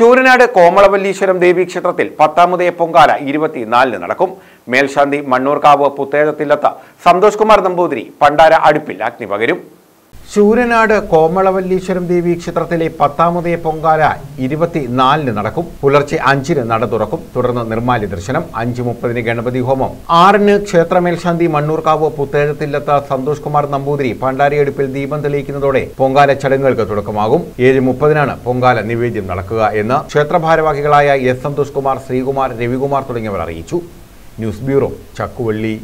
ശൂരനാട് കോമളവല്ലീശ്വരം ദേവീക്ഷേത്രത്തിൽ പത്താമത് പൊങ്കാല ഇരുപത്തിനാലിന് നടക്കും. മേൽശാന്തി മണ്ണൂർക്കാവ് പുത്തേഴത്തില്ലത്ത സന്തോഷ് കുമാർ നമ്പൂതിരി പണ്ടാര അടുപ്പിൽ അഗ്നി പകരും. ശൂരനാട് കോമളവല്ലീശ്വരം ദേവി ക്ഷേത്രത്തിലെ പത്താമതേ പൊങ്കാല ഇരുപത്തിനാലിന് നടക്കും. പുലർച്ചെ അഞ്ചിന് നട തുറക്കും. തുടർന്ന് നിർമാല്യ ദർശനം. അഞ്ച് മുപ്പതിന് ഗണപതി ഹോമം. ആറിന് ക്ഷേത്രമേൽശാന്തി മണ്ണൂർക്കാവ് പുത്തേഴത്തില്ലത്ത സന്തോഷ് കുമാർ നമ്പൂതിരി പണ്ടാരിയടുപ്പിൽ ദീപം തെളിയിക്കുന്നതോടെ പൊങ്കാല ചടങ്ങുകൾക്ക് തുടക്കമാകും. ഏഴ് മുപ്പതിനാണ് പൊങ്കാല നിവേദ്യം നടക്കുക എന്ന് ക്ഷേത്രഭാരവാഹികളായ എസ് സന്തോഷ് കുമാർ ശ്രീകുമാർ രവികുമാർ തുടങ്ങിയവർ അറിയിച്ചു. News bureau Chakkuvally.